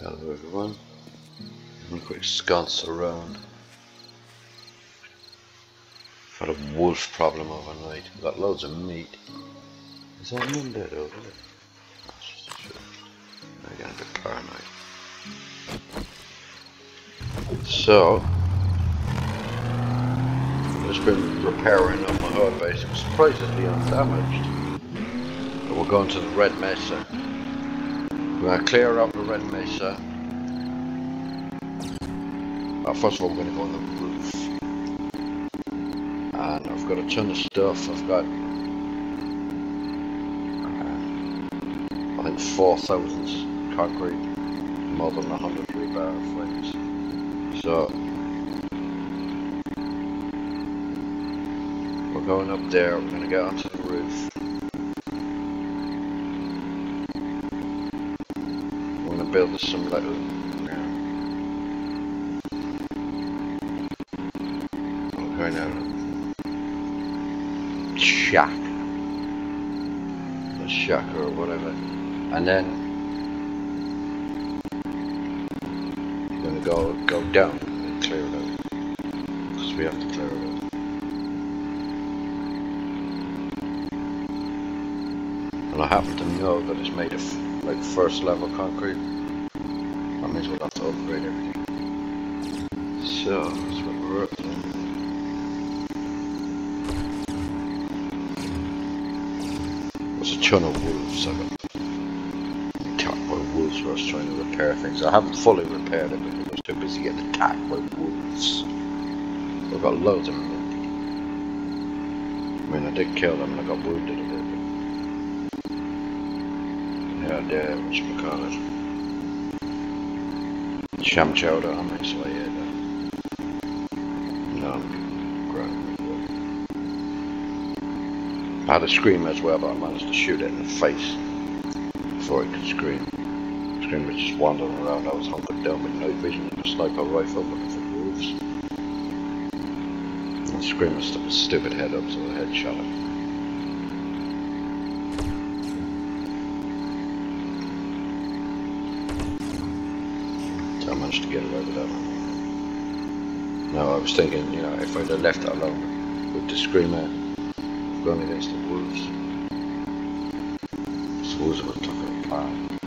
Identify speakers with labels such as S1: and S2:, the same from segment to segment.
S1: Hello everyone. A quick sconce around. Had a wolf problem overnight. Got loads of meat. Is that one dead over there? That's just a bit paranoid. So, just been repairing up my horde base. It was surprisingly undamaged. But we're going to the Red Mesa. To clear out the Red Mesa. First of all, we're going to go on the roof. And I've got a ton of stuff. I've got, I think, 4,000 concrete, more than 100 rebar frames. So, we're going up there. We're going to get onto the roof. Build us some little kind of shack, a shack or whatever, and then you're gonna go go down and clear it out. Because we have to clear it out. And I happen to know that it's made of like first level concrete. That means we'll have to upgrade everything. So that's what we're up to. There's a ton of wolves. I got attacked by wolves while I was trying to repair things. I haven't fully repaired it because I was too busy getting attacked by wolves. I've got loads of them. I mean, I did kill them and I got wounded a bit. Yeah, yeah, whatchamacallit. Sham chowder on me, so I ate that. I had a scream as well, but I managed to shoot it in the face before it could scream. The scream was just wandering around. I was hunkered down with night vision and a sniper rifle looking for wolves. And the screamer stuck his stupid head up, so the head shot it. So I managed to get it over that Now I was thinking, you know, if I'd have left it alone with the screamer going against the wolves. These wolves were tough apart.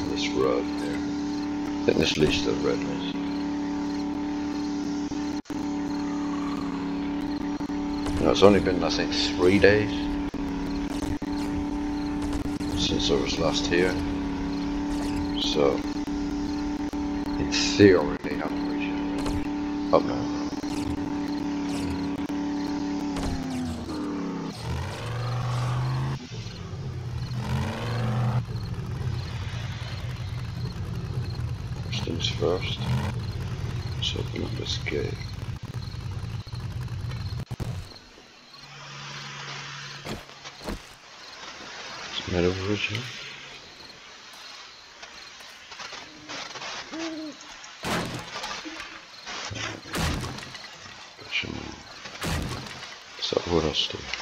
S1: to this road here. Leads to the red. You it's only been, I think, three days since I was last here. So, in theory, they have to reach it. Oh no. First things first. Let's open up this gate. Is that over here? Is that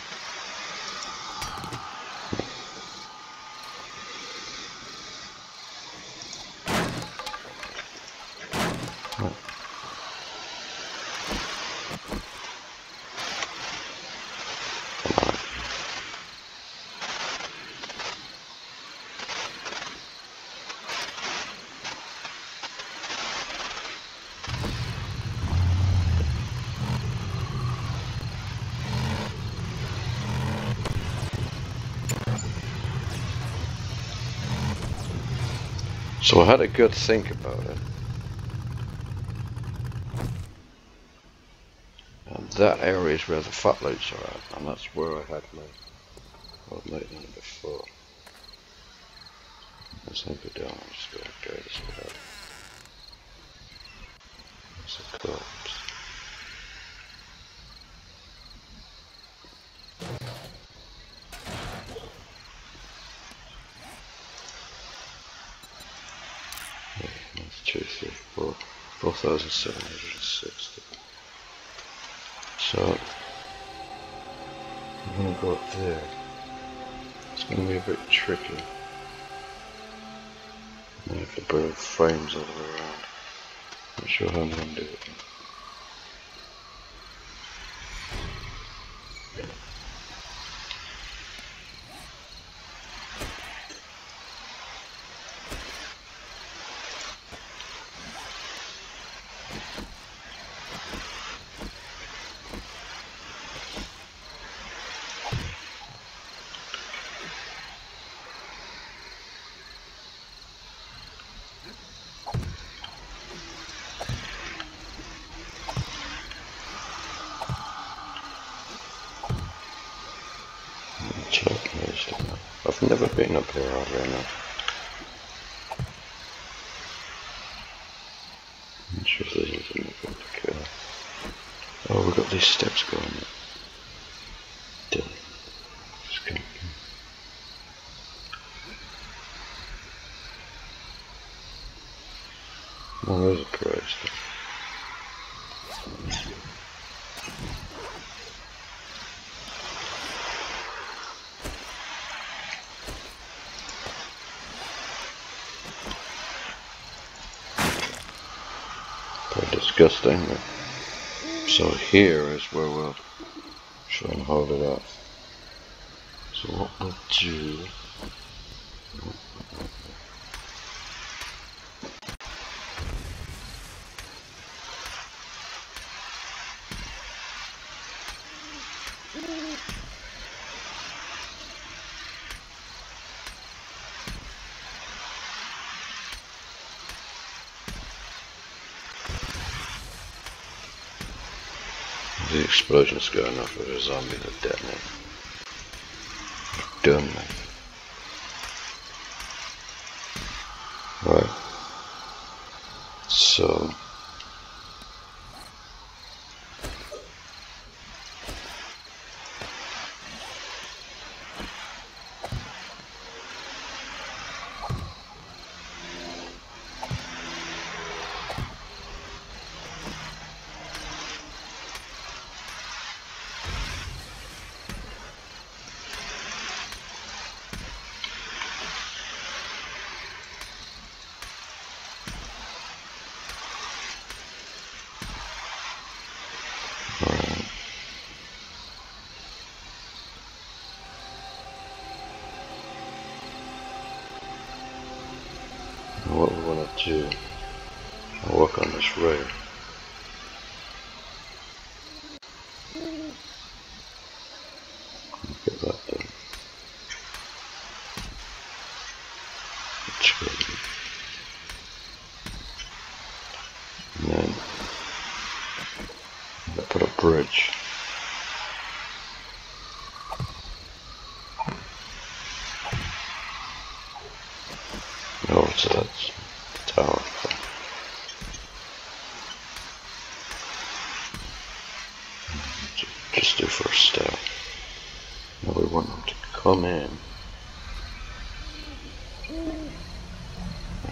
S1: So I had a good think about it. And that area is where the footlights are at, and that's where I had my well, night night before. Let's not go down, I'll just go up there, this way out. What's? 1,760. So I'm going to go up there. It's going to be a bit tricky. I have to build frames all the way around. Not sure how I'm going to do it. Up here hardly. I'm sure if there's anything I can kill. Oh, we've got these steps going up. Oh, there's a Pretty disgusting. So here is where we'll try and hold it up. So what we'll do The explosion's going off with a zombie that detonated. Done man. Right. So Alright. What we want to do, I'll work on this rail. Get that done. That's good. And then I put a bridge. Oh, so that's the tower. Just do first step. Now we want them to come in.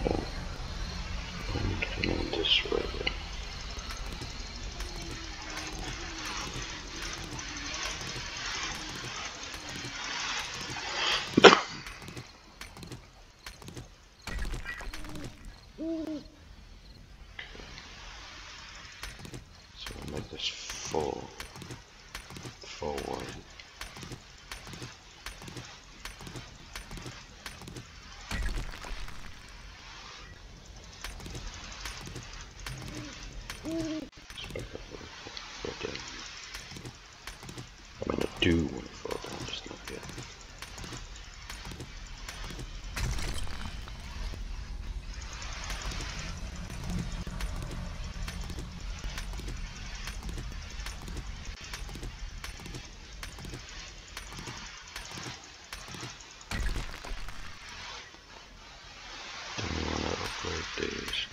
S1: Uh, and come in this way. then. So we'll make this full forward. Let's back up a little bit, fall down. I mean, I do want to fall down, just not yet. Then we want to upgrade these.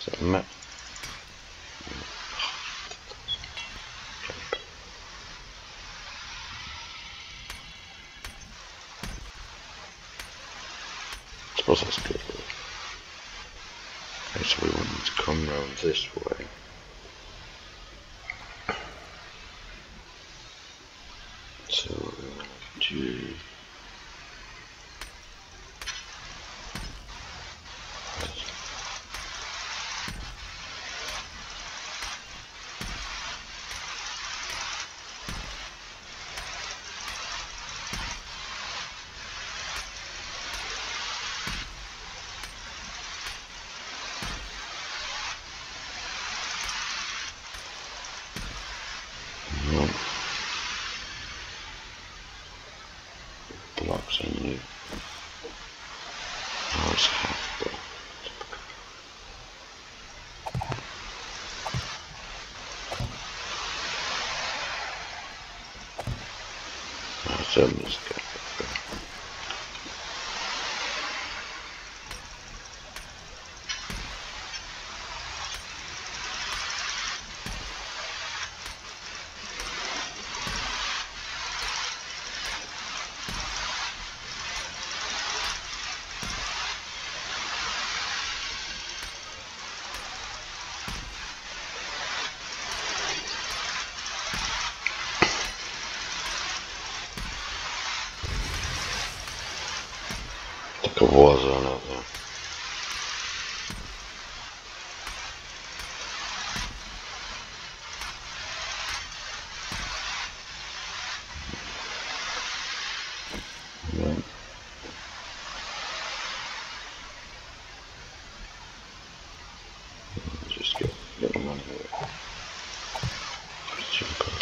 S1: Is that a map? Suppose that's good. Okay, so we want to come round this way. So we're going to do blocks on you. How's half the That's a mistake. Like a war zone out there. Right. Just get, get them on here. Jump up.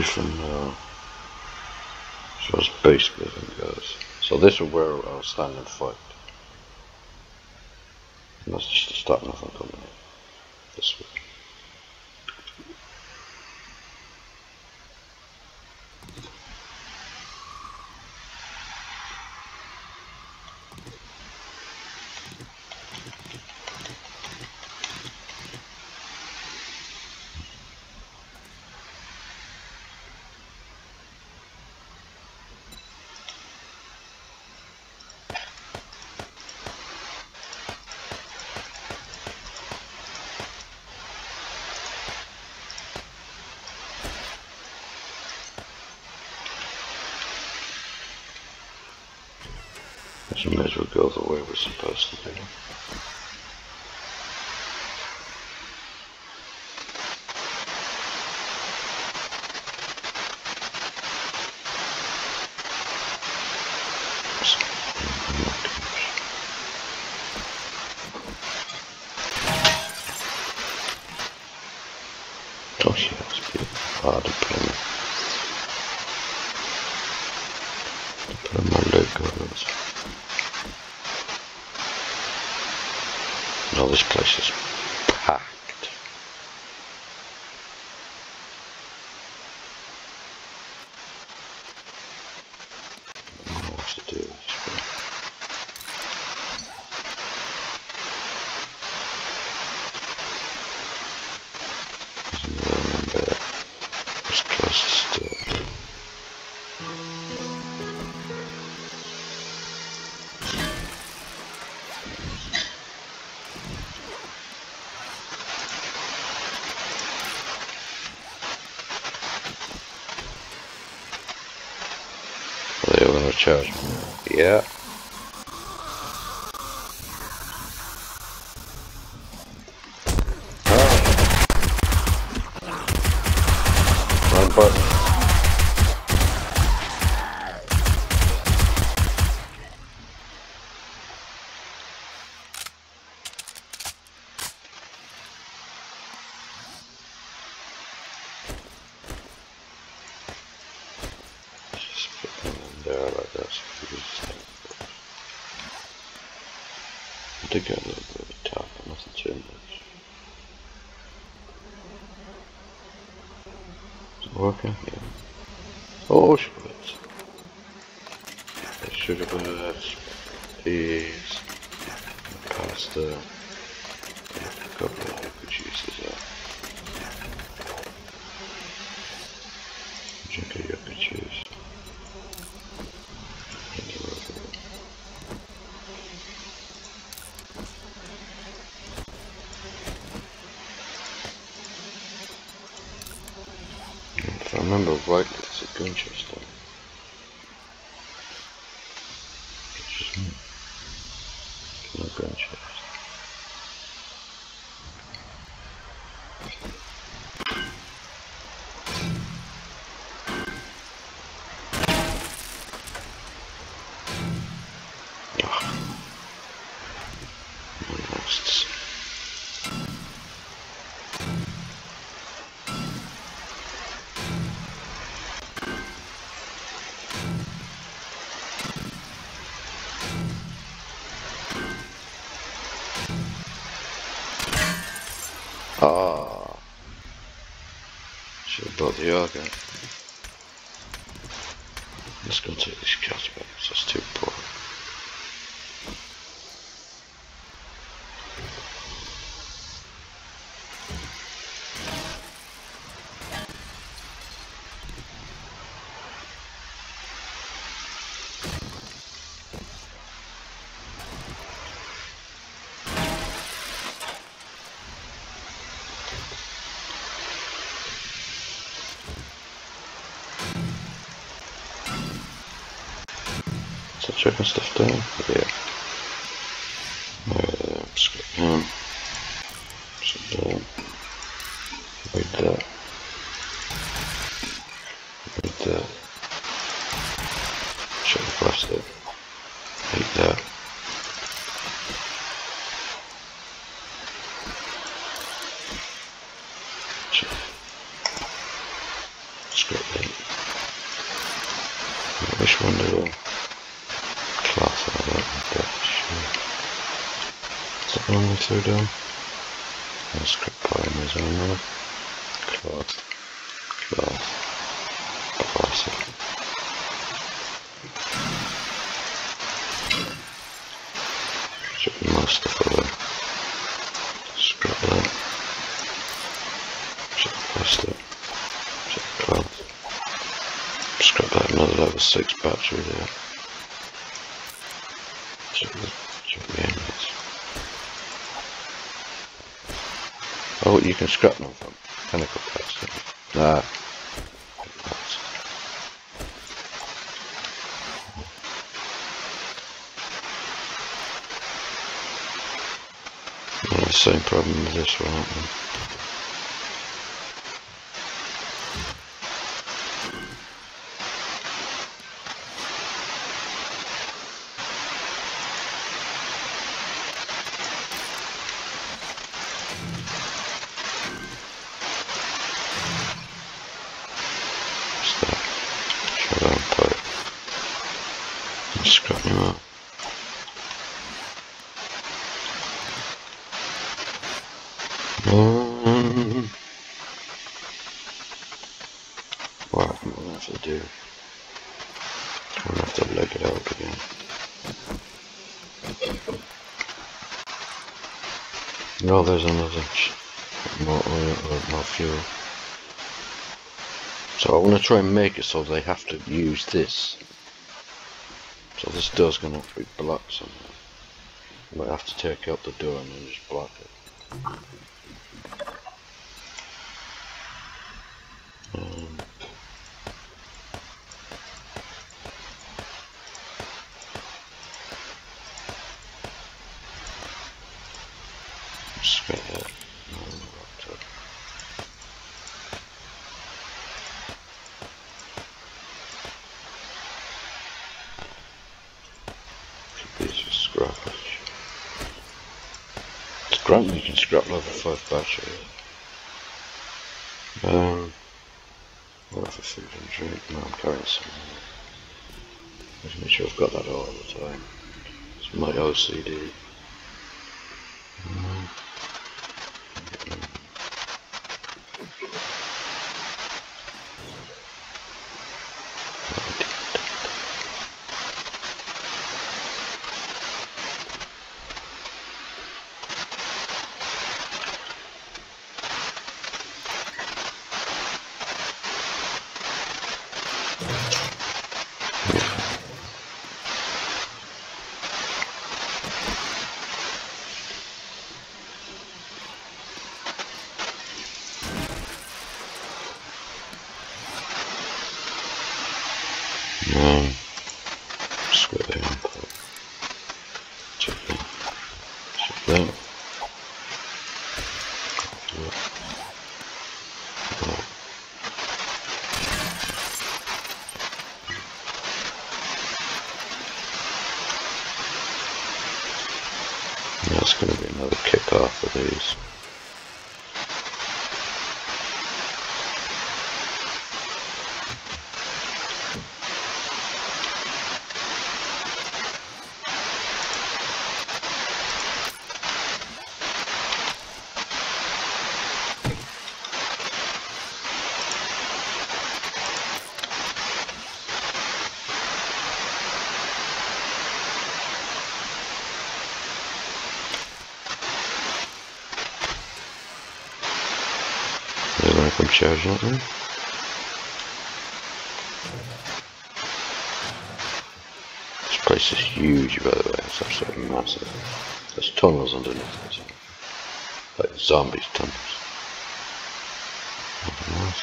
S1: From now. Uh, so it's basically goes. So this is where I'll stand and fight. And that's just to stop nothing coming We may as go the way we're supposed to be. Oh yeah, it's beautiful. Ah, the pen. Put on my Legos. No, this place is packed. I don't know what to do. with this one. There's another one there. It's closest to it. Me? Yeah. Oh. Wrong button. Just put them in there like that. So we can just I think I got a little bit of a top, nothing too much. working? Yeah. Oh, bits. Sugar bits, peas, pasta, a Let's go take this cats back. That's too poor. That chicken stuff down? Yeah. Uh, skip him. Sit down. Like that. Like that. Check the plastic. Check. Script that. Which one do I cloth I don't like that shit. Is two down? I'll script his own now. Cloth. Cloth. Classic. Check most stuff away. Scrap that. Check plastic. Check cloth. Scrap that another level 6 battery there. Check the, check the engines. Oh, you can scrap them from parts. Nah. Parts. Yeah, same problem with this one, aren't we? What's that? Shut up, pipe. Let's scrap him up. Um, what am I gonna have to do? I'm gonna have to leg it out again. No, there's another ch- more oil or more fuel. So I want to try and make it so they have to use this. So this door's gonna have to be blocked somehow. Might have to take out the door and then just block it. Um, just get that. No, no, no, Piece of scrappage. Great you can scrap level 5 battery. Um, for food and drink? No, I'm carrying some. Just make sure I've got that all the time. It's my OCD. Um, Um, square the input. Check that. Check that. That's going to be another kick off of these. Charging at. This place is huge, by the way. It's absolutely massive. There's tunnels underneath this. Like zombies tunnels. Nothing else.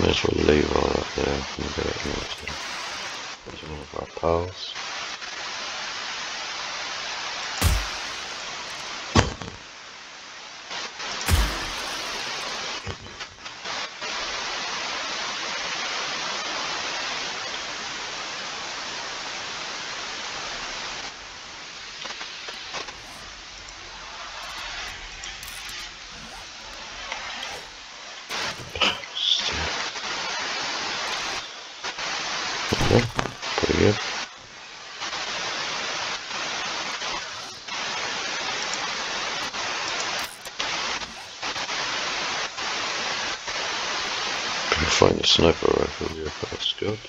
S1: May as well leave all that there and get it there. There's one of our pals. Okay, pretty good. Can find a sniper rifle here, that's good.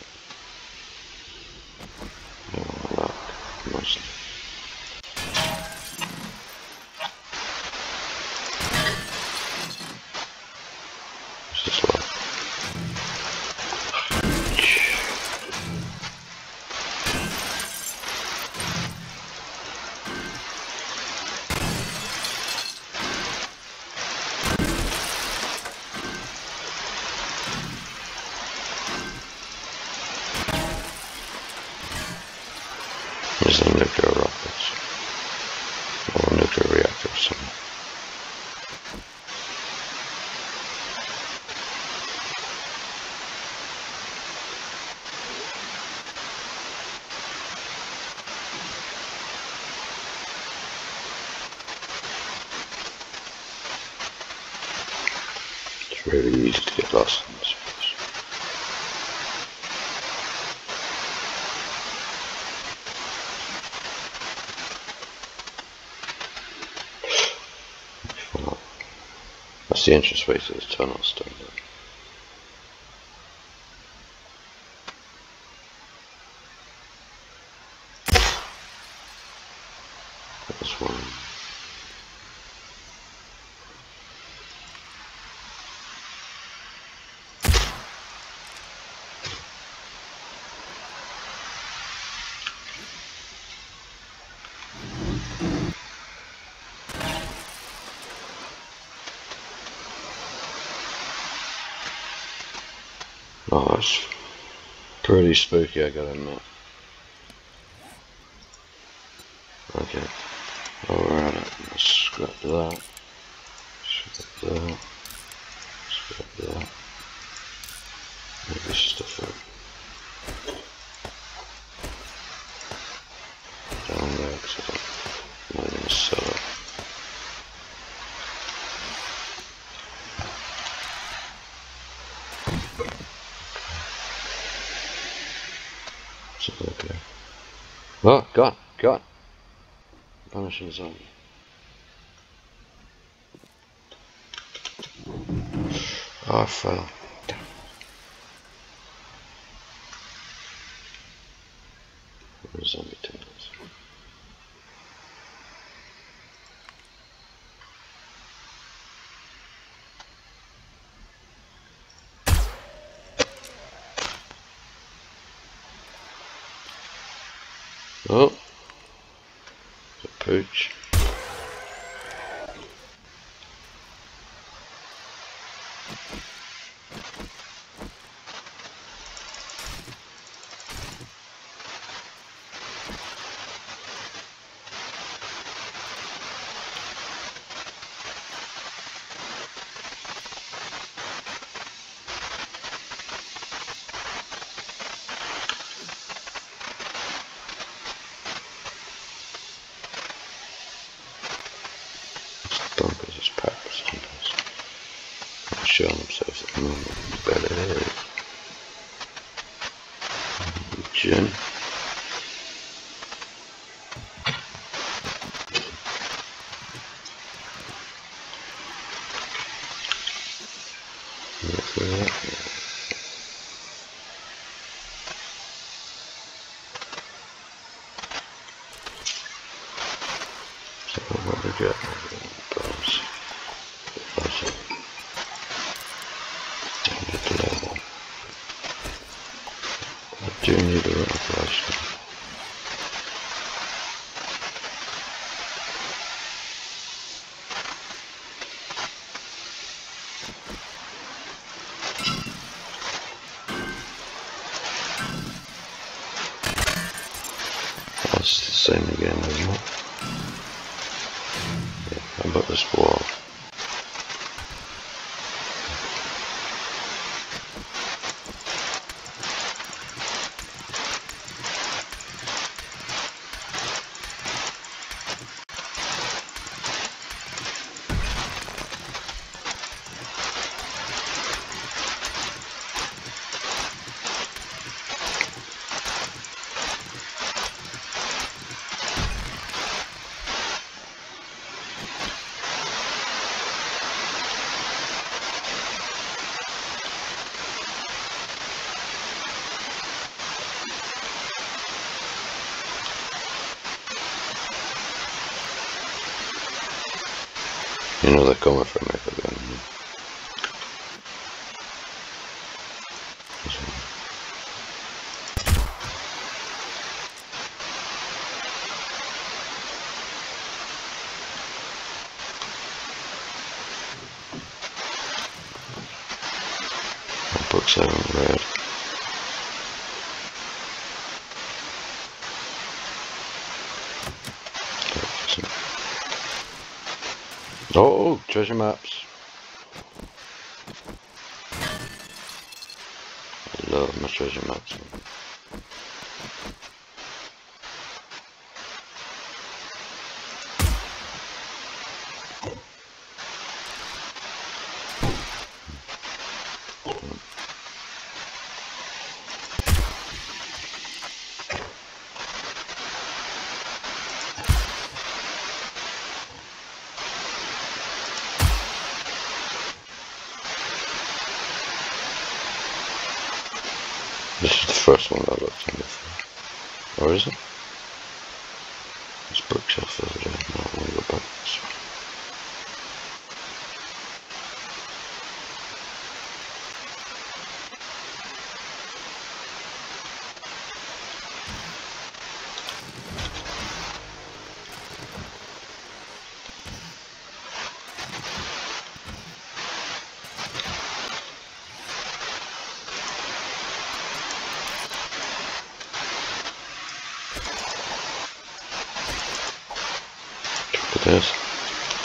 S1: Really easy to get lost in this place. Well, That's the entrance way to the tunnel still. That's one. Oh, that's pretty spooky, I gotta admit. Okay. Alright, let's scrap that. Scrap that. Scrap that. Move this stuff up. Down there, because I don't, I'm not gonna sell it. So, okay. Oh, gone, gone. I fell. Damn. Where's zombie tunnels? Oh, the pooch. bunkers is packed with zombies. Showing themselves You know they're coming from me again. Books I haven't Oh, treasure maps. I love my treasure maps. first one I looked in before. Or is it? It's bookshelf further down. No, I want to go back this way. There's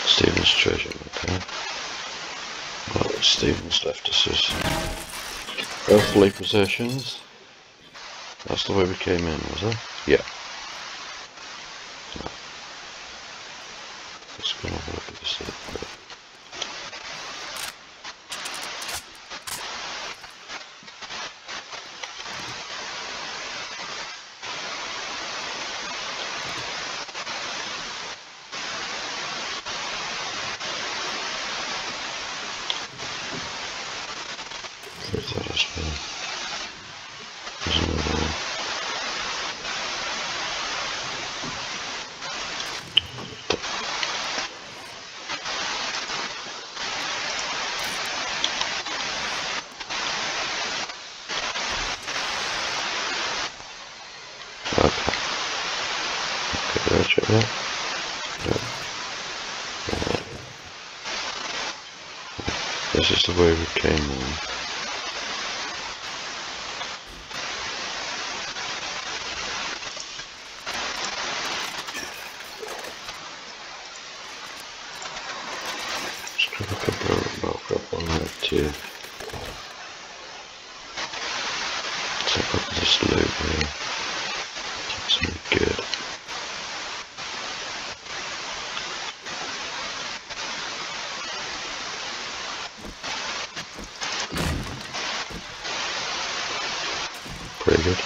S1: Stephen's treasure, okay. Well, Stephen's left us his possessions. That's the way we came in, was it? Yeah. Let's go and have a look at this. This is the way we came in. Just grab a couple of bulk up on that too. Take up this loot here. That's really good. good.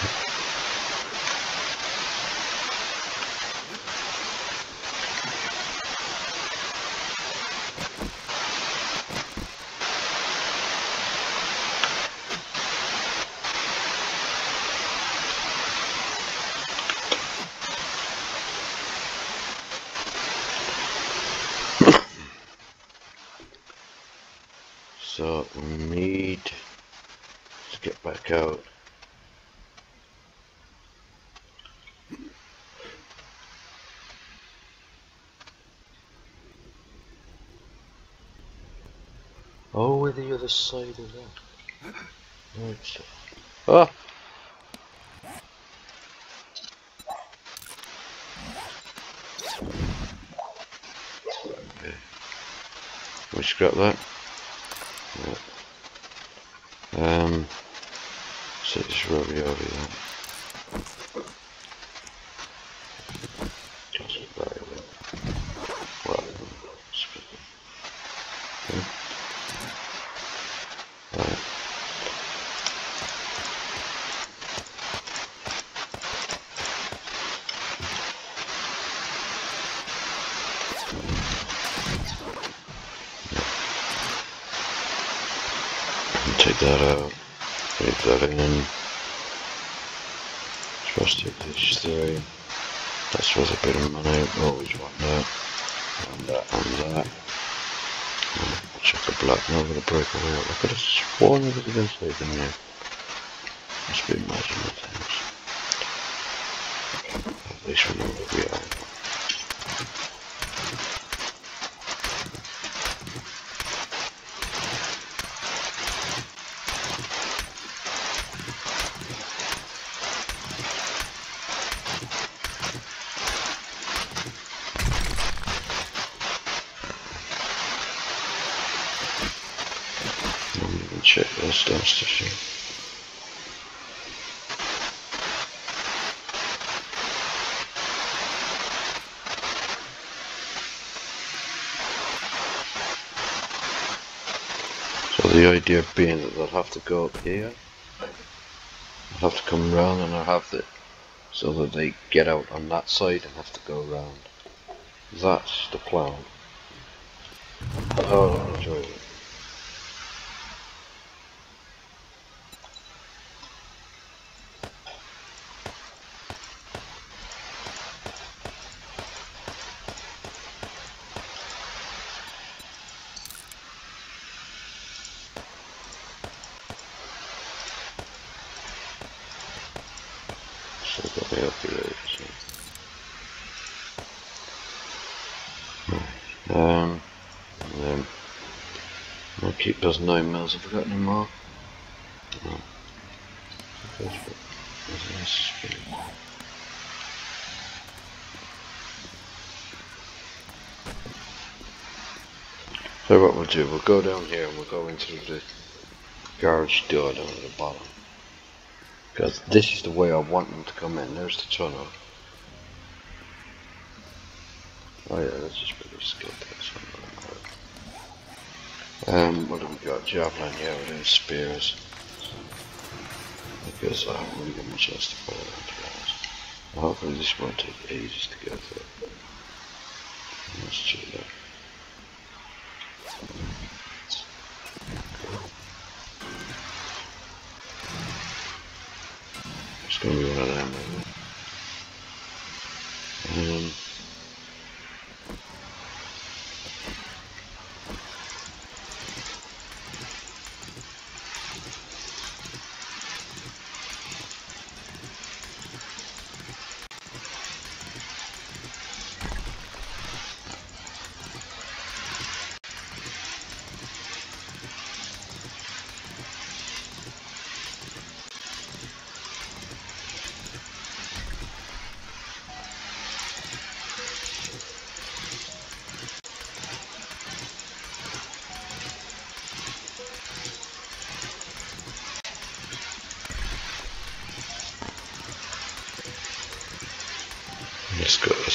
S1: So we need to get back out. Oh, we're the other side of that. Okay. We scrap that. Yeah. Um, so it's ravioli then. Just about it. Well, scrap it. Okay. Right. Take that out. Leave that in. Trust take these three. That's worth a bit of money. Always want that. And that and that. And check the black now gonna break away. I could have sworn there was a safe in here. Must be imagining things. At least we know where we are. Let me check this downstairs. So the idea being that they'll have to go up here, they'll have to come round and I'll have to, so that they get out on that side and have to go round. That's the plan. Oh, enjoy it. So got me up here. So. Um, and then Those nine mils. Have I got any more? No. That's that's. So what we'll do, we'll go down here and we'll go into the garage door down at the bottom. Because this is the way I want them to come in. There's the tunnel. Oh yeah, let's just put this skill test on. Um, what have we got? Javelin, yeah, we're doing spears. Because I haven't really got much else to follow to be honest. Hopefully this won't take ages to go through.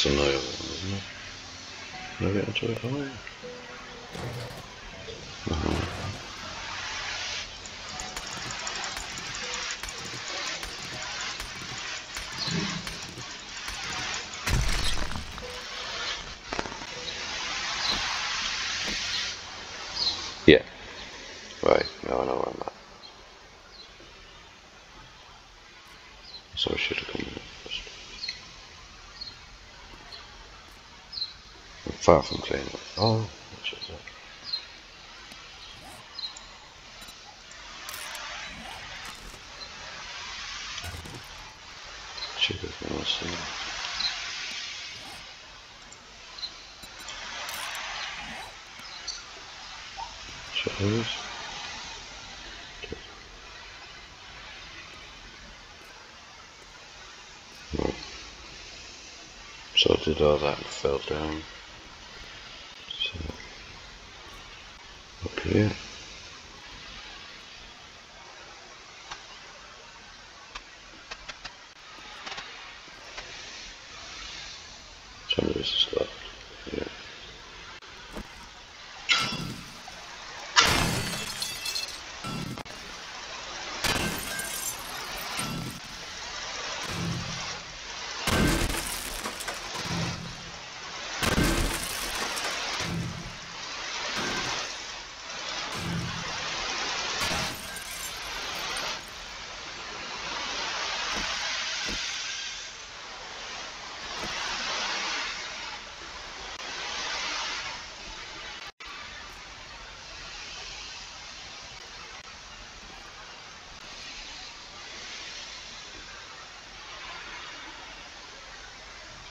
S1: Another one, isn't it? Can I get into it? Far from clean. Oh, what is that? Check if I want to see. Shadows. So I did all that and fell down. So up here. Some of this is left. Yeah.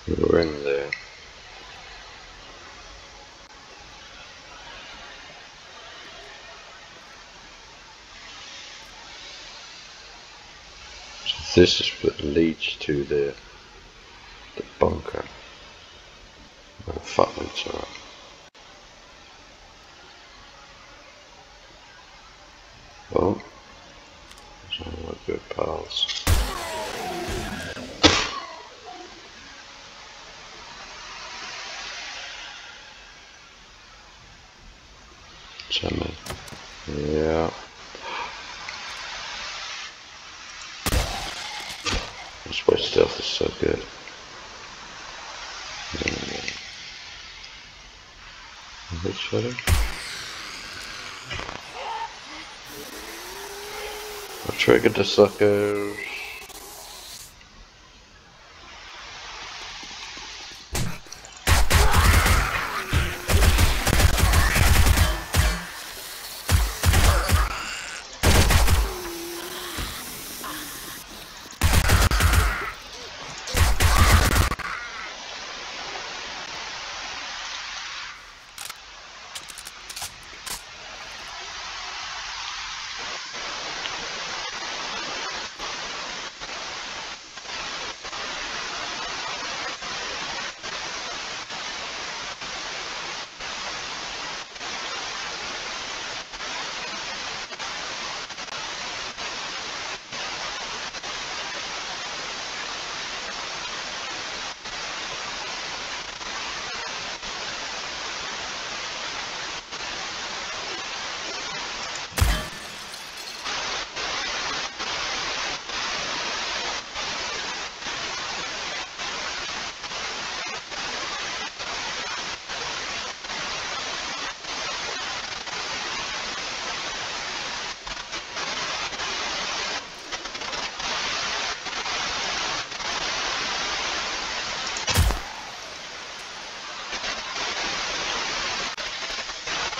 S1: We're in there. So this is what leads to the the bunker footprints are. at. Oh, some of my good pals. Jimmy. Yeah. That's why stealth is so good. Yeah. Which shadow? I triggered the suckers.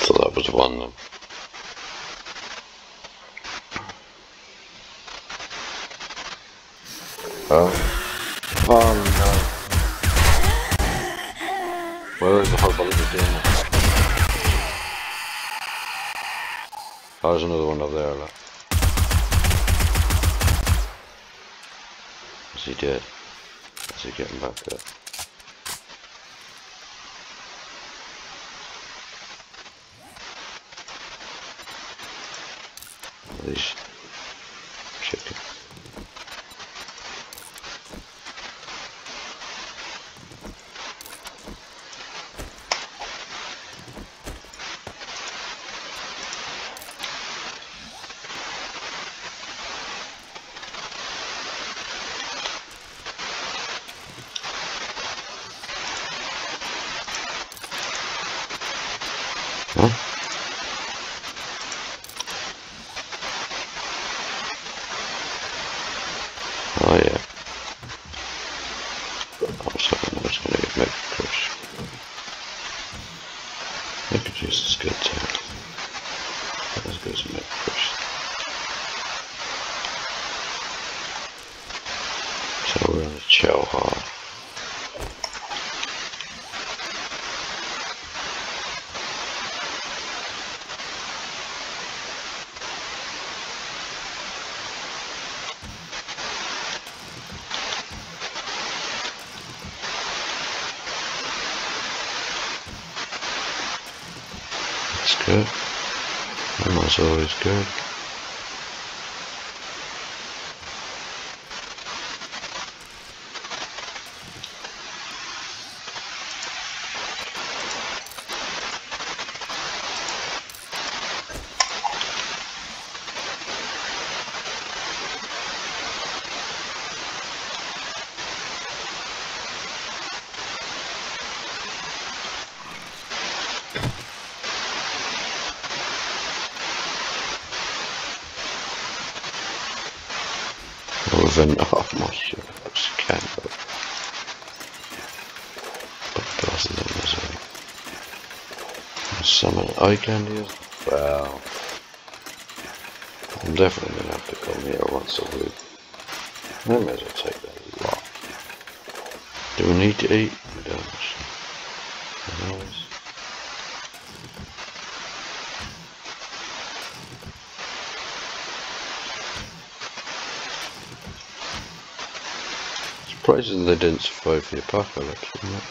S1: So that was one then. Oh. Oh no. Where is the whole bunch of demons? Oh, there's another one up there, look. Is he dead? Is he getting back up? These chickens. Huh? Oh yeah. doing a chill hard. That's good. And that's always good. Within half my shit, I just can't go. But doesn't it misery? Summon eye candy as well. I'm definitely gonna have to come here once a week. I may as well take that lot. Do we need to eat? We don't. Surprising they didn't survive the apocalypse, isn't it?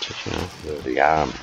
S1: Taking out the, the army.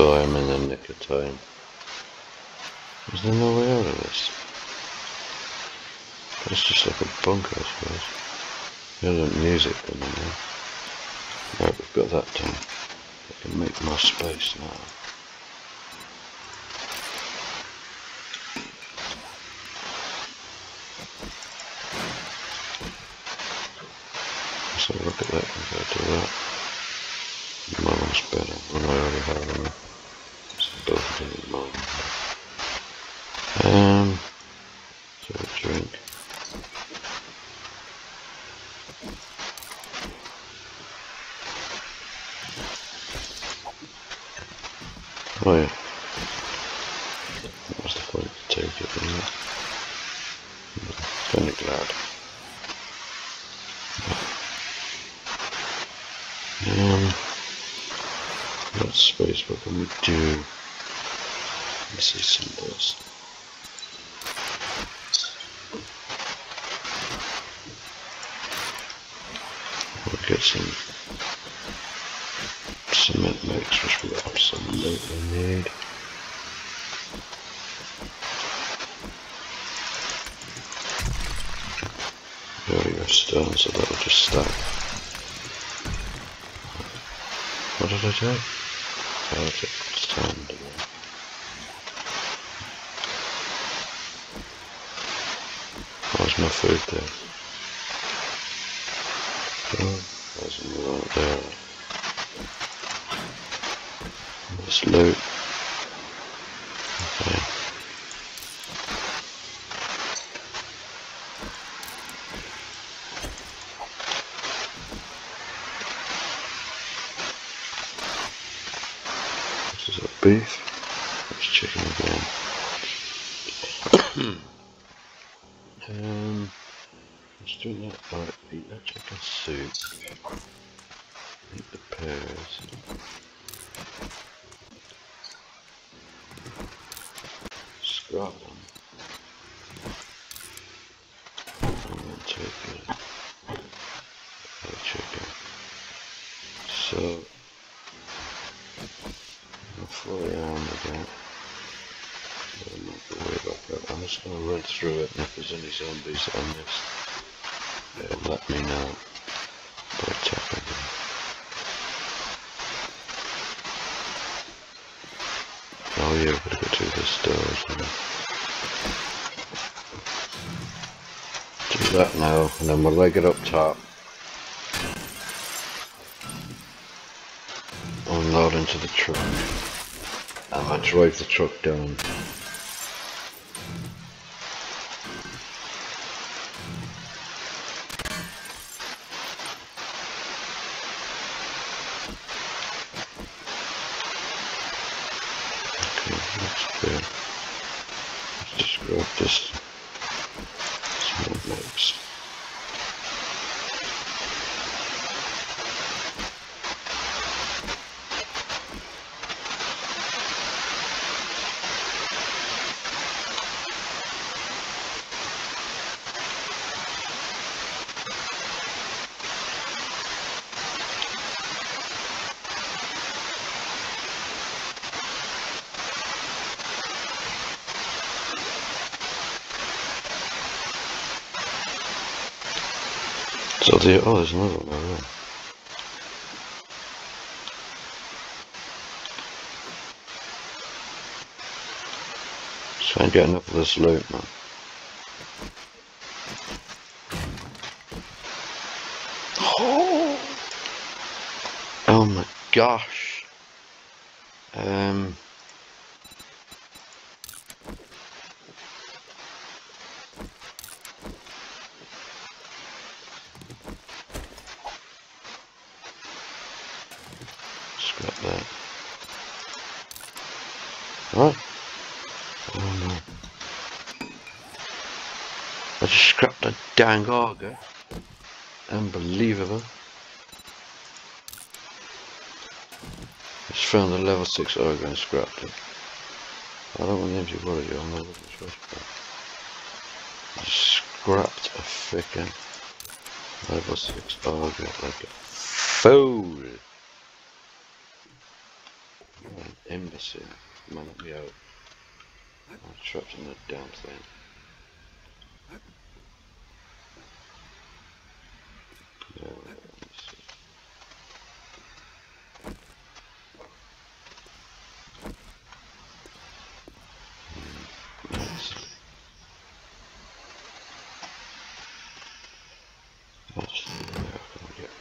S1: I'm in the nick of time. Is there no way out of this? It's just like a bunker, I suppose. Yeah, the music going on. Right, we've got that done. I can make more space now. So look at that compared to that. Mine's better than I already have them. So both of them mine. Um, so a drink. Oh yeah. What's the point to take it anyway? Kinda glad. Um, got space, what can we do? Let's see symbols. get some cement mix, which we absolutely need. We have stone, so that'll just stack. Did I do? Oh, I took sand again. Where's my food there? Oh, there's more there. There's loot. Okay. Let's beef. It's chicken again. um, let's do that. Right, eat that chicken soup. Eat the pears. Scrap them. And then take it. The chicken. So, I'll fully arm again. I'm not gonna worry about that. I'm just gonna run through it and if there's any zombies I missed, uh, let me know tapping them. Oh yeah, we've got to go through this door, isn't it? Do that now, and then we'll leg it up top. Unload into the truck. And I drive the truck down. Okay, that's clear. Let's just grab this small mix. The oh, there's another one there. Get enough of this loot, man. Oh, oh my gosh. Um. Scrap that. What? Oh no. I just a dang auger. Eh? Unbelievable. Just found a level 6 auger and scrapped it. I don't want the empty body, I'm not looking for. I just scrapped a frickin' level 6 auger like a fool. An imbecile. Man, let me out. I'm trapped in that damn thing. Yeah, let me see. Hmm, let's see. Let's see where I can get.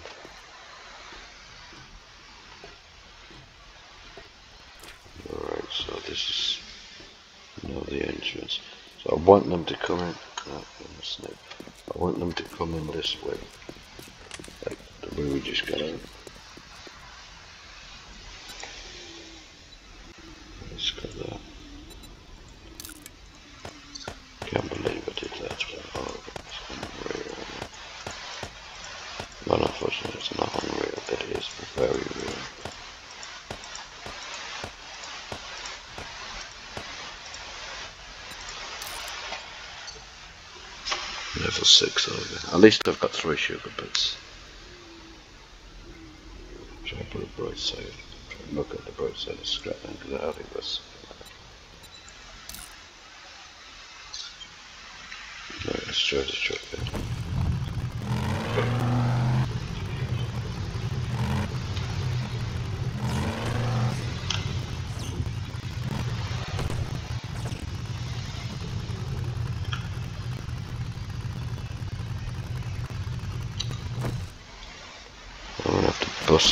S1: Alright, so this is now the entrance. So I want them to come in. Oh, I want them to come in this way. Like the way we just got out. Let's got that. Can't believe I did that. Oh, it's unreal. Well, unfortunately, it's not unreal. It is very real. Level 6 auger. At least I've got three Sugar Butts. Try to put a broadside. Try and look at the broadside of scrapping because I have it was. No, let's try to check it.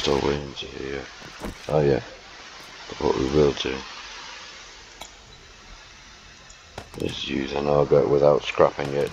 S1: To our way into here. Oh yeah. What we will do is use an auger without scrapping it.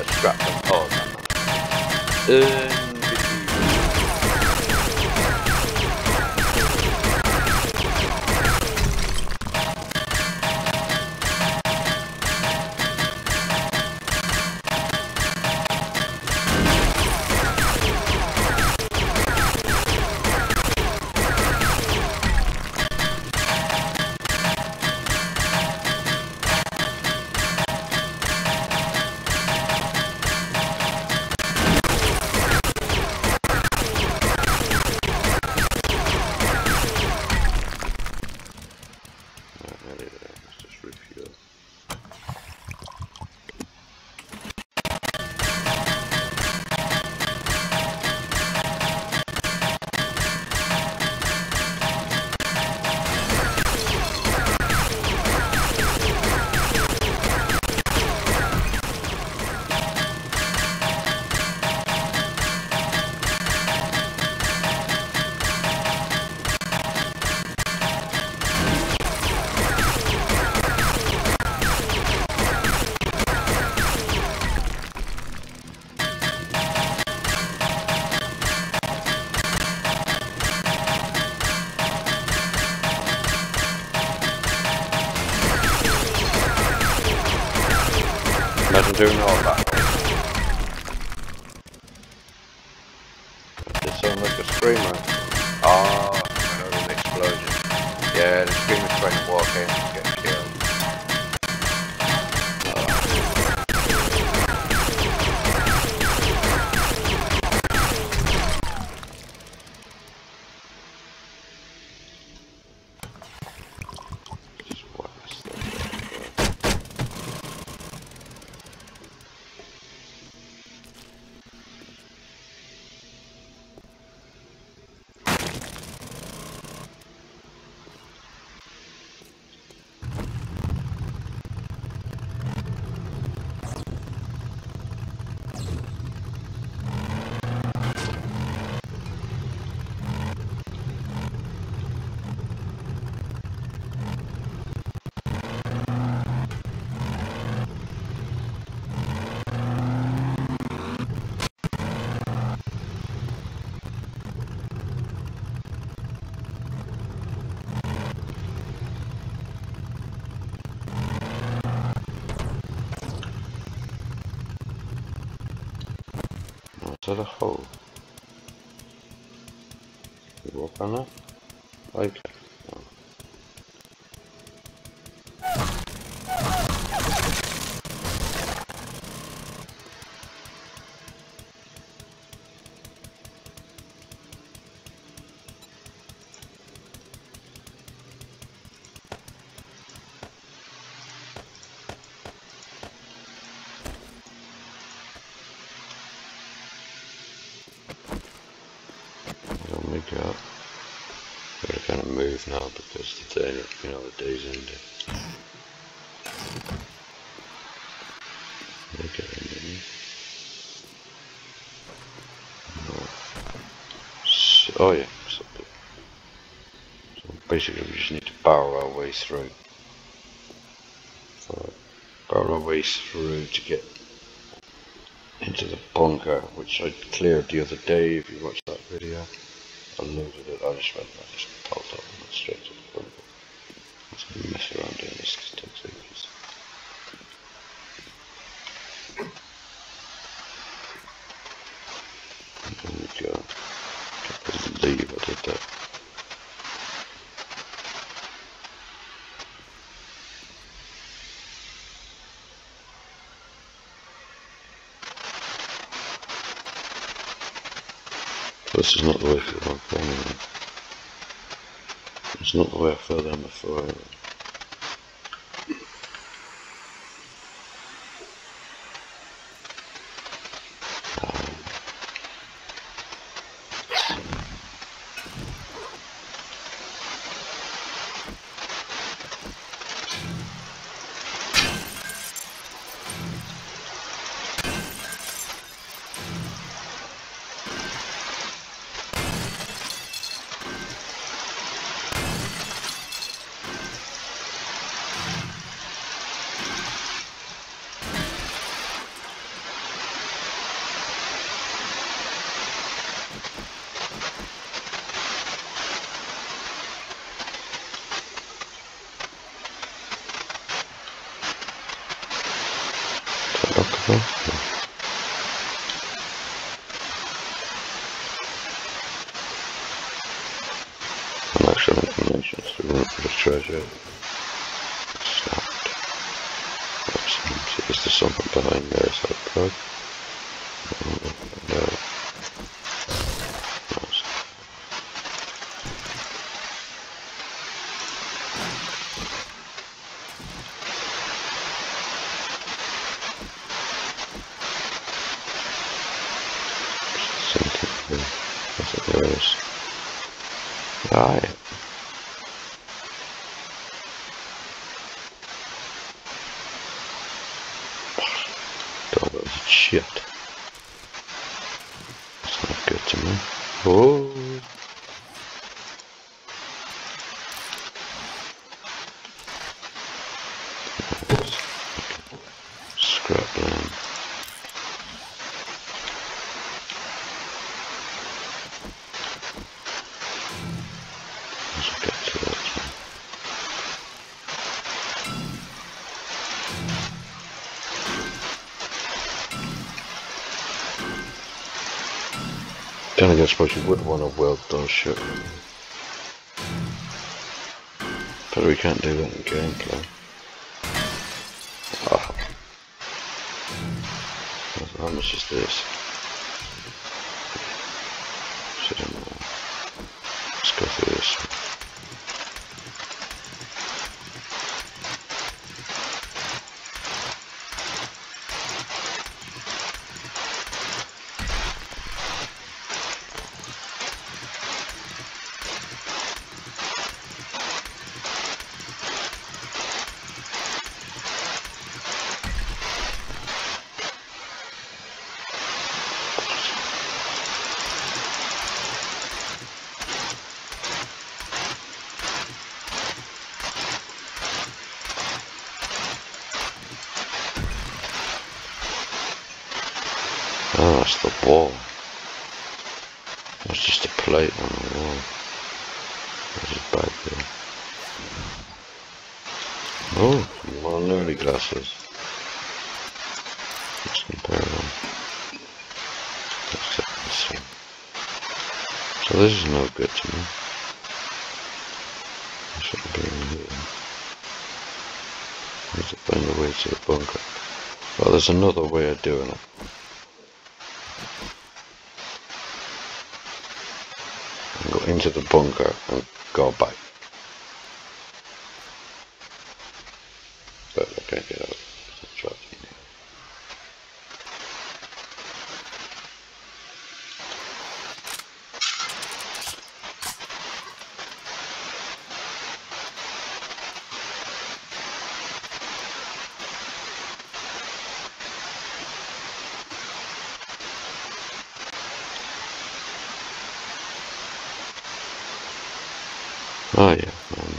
S1: I strapped on that. A hole? You walk on that? There we go. Gotta kind of move now because the day, you know, the day's ending. Okay. So, oh yeah, so, so basically we just need to barrel our way through. Barrel our way through to get into the bunker, which I cleared the other day if you watched that video. I loaded it, I just went, I just popped up and went straight to the bunker. I'm just gonna mess around doing this because it takes ages. There we go. Can't believe I did that. This is not the way to the anyway. It's not the way I fell down before. Anyway. Then I suppose you would want a well done ship. But we can't do that in gameplay. Ah. How much is this? Another way of doing it. And Go into the bunker and go back. But I can't get out. I'm trapped in here. Oh yeah. Um,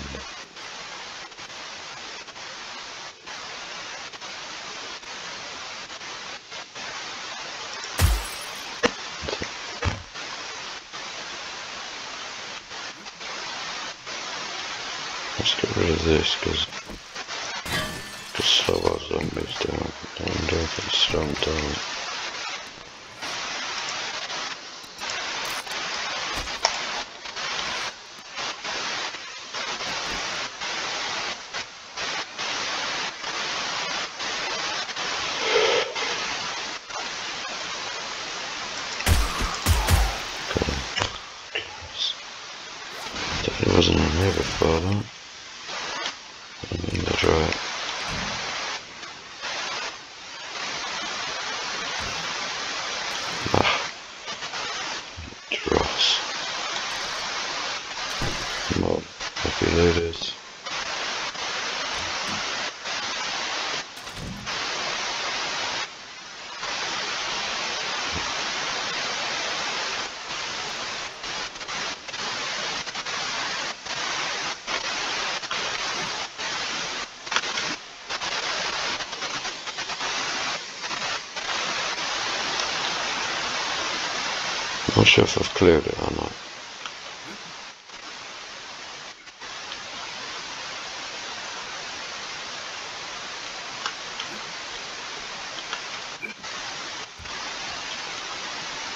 S1: let's get rid of this because slow our zombies don't get slow them down wasn't in here before though. I think that's right. Ah. Dross. Mob. Happy looters. If I've cleared it or not.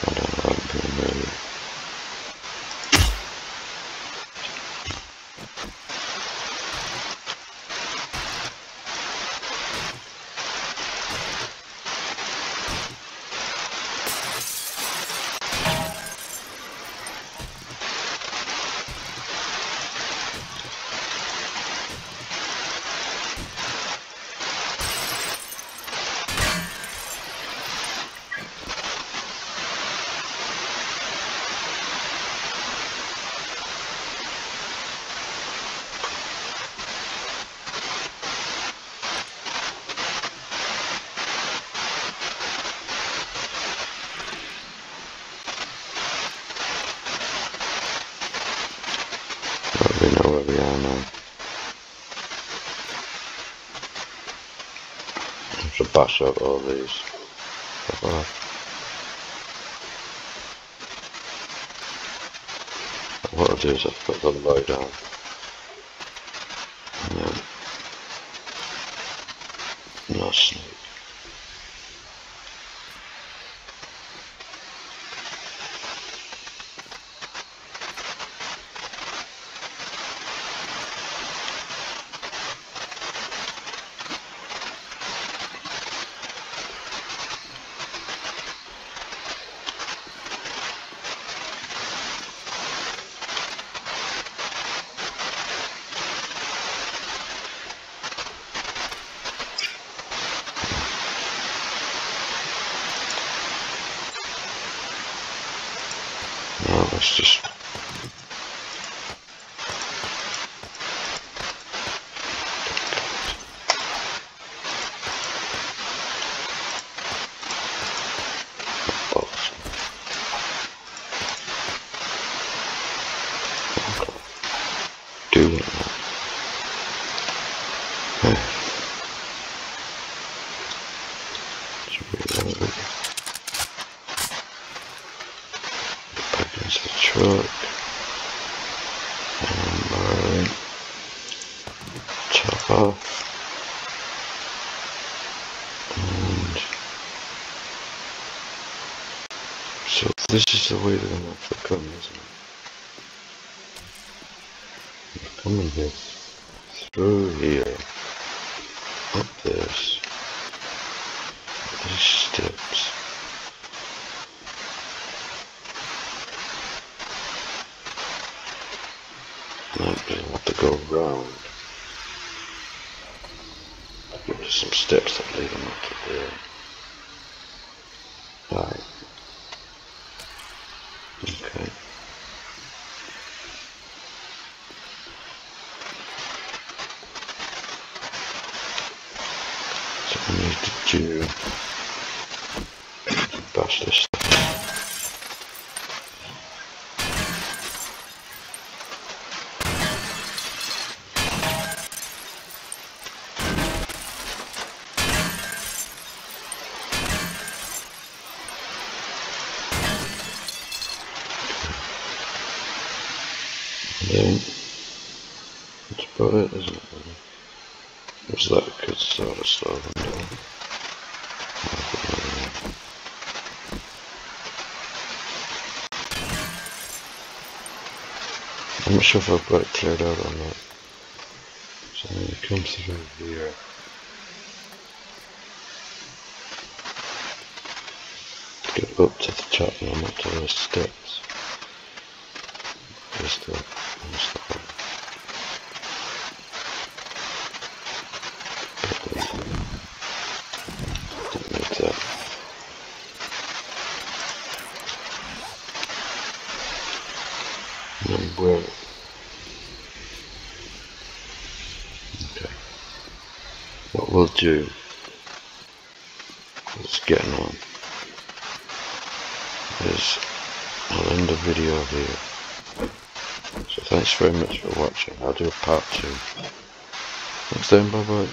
S1: I don't know, I'm being really... Well, we know where we are now. Out all these. Fuck. Uh-huh. What I'll do is I'll put the light on. This is the way they're gonna have to come, isn't it? Coming here, through here, up this, these steps. Not being to go round. There's some steps that lead them up to there. Alright. Sure if I've got it cleared out or not. So it comes through here. Get up to the top and I'm up to those steps. Just to, just Don't need that. And then where? Okay. What we'll do is getting on is I'll end the video here. So thanks very much for watching. I'll do a part two. Next time, bye bye.